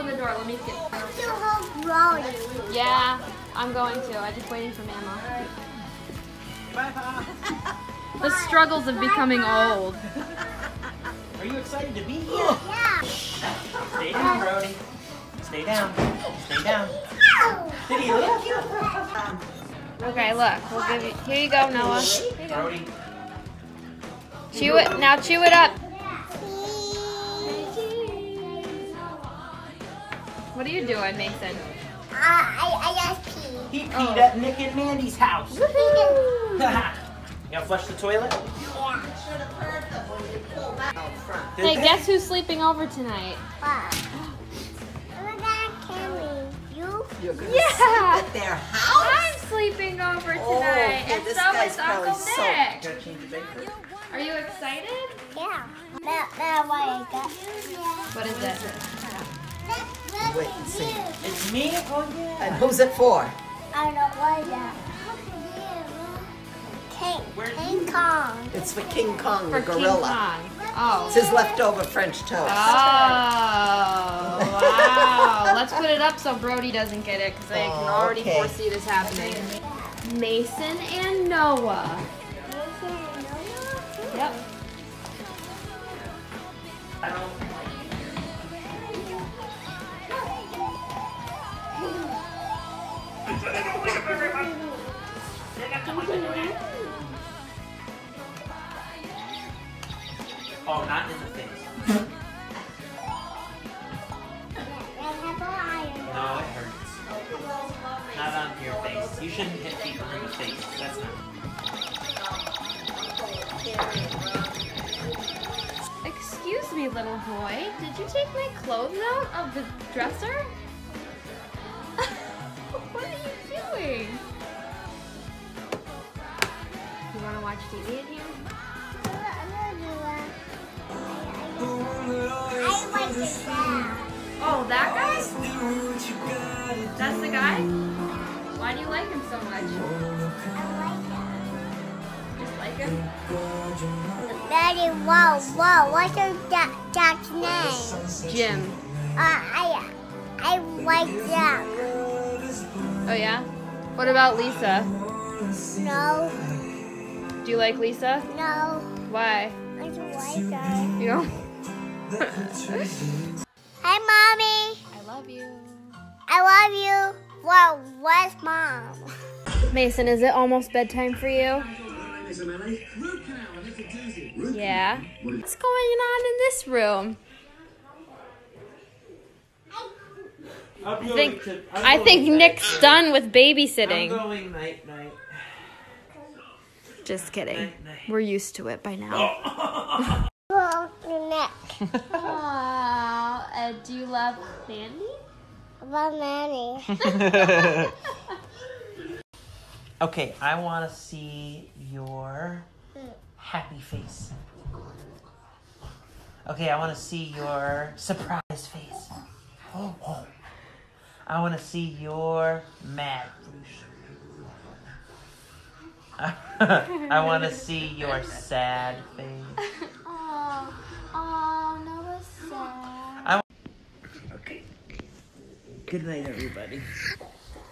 open the door. Let me get. Yeah, I'm going to. I'm just waiting for Mama. The struggles of becoming old. Are you excited to be here? Yeah. Stay down, Brody. Stay down. Stay down. Did he lick you? Okay, look. We'll give you. Here you go, Noah. Here you go. Brody. Chew it. Now chew it up. What are you doing, Mason? Uh, I, I just peed. He peed at Nick and Mandy's house. you gonna flush the toilet? Hey, guess who's sleeping over tonight? You're gonna Yeah. sleep at their house? I'm sleeping over tonight, Oh, okay, and this so guy's is Uncle probably so- Nick. Gotta change. Are you excited? Yeah. That, that way I got. What is it? Wait and see. It's me? Oh yeah. And who's it for? I don't like that. King, King Kong. It's for King Kong, For the King gorilla. Kong. Oh. It's his leftover French toast. Oh, wow. Let's put it up so Brody doesn't get it because I can Oh, already okay. foresee this happening. Mason and Noah. Yep. I don't. Oh, me, little boy. Did you take my clothes out of the dresser? what are you doing? You want to watch TV in here? I like this guy. Oh, that guy? That's the guy? Why do you like him so much? Just like him? Daddy, whoa, whoa, what's your da- dog's name? Jim. Uh, I, I like Jack. Oh, yeah? What about Lisa? No, Do you like Lisa? no, Why? I don't like her. You know? Hi, mommy. I love you. I love you. Well, where's mom? Mason, is it almost bedtime for you? Yeah. What's going on in this room? I'm think I think Nick's done with I'm babysitting. going night night. Just kidding. Night, night. We're used to it by now. Oh, your neck. Aww, uh, do you love Mandy? About Nanny. Okay, I want to see your happy face. Okay, I want to see your surprised face. Oh, oh. I want to see your mad. I want to see your sad face. Oh, oh, no, sad. Okay. Good night, everybody.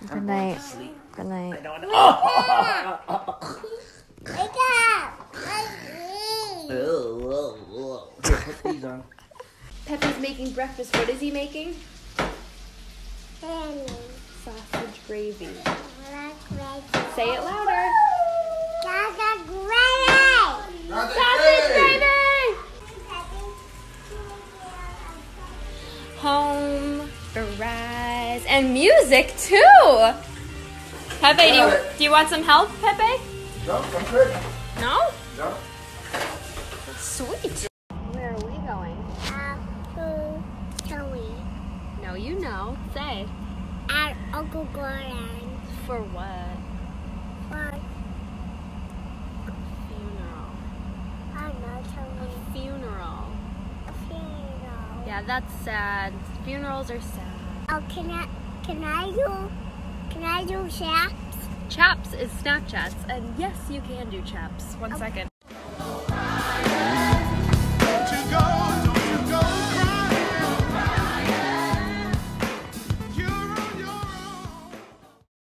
Good night. Sleep. Good night. I don't know. Wake up! Oh, Here, put these on. Pepe's making breakfast. What is he making? Penny. Sausage gravy. Black red. Say it louder. Gaga gravy! Sausage gravy! And music too. Pepe, do you, do you want some help, Pepe? No, I'm good. No? No. Sweet. Where are we going? Up to Tony. No, you know. Say. At Uncle Gordon. For what? For Funeral. I know Tony. Funeral. Funeral. Yeah, that's sad. Funerals are sad. Oh, can I can I do can I do chaps? Chaps is Snapchats, and yes, you can do chaps. One second.